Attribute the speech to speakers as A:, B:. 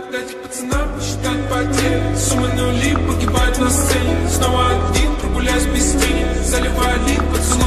A: Как дать пацанам считать потери Суммы нули, погибать на сцене. Снова один, прогуляюсь без тени. Заливая лик поцелуй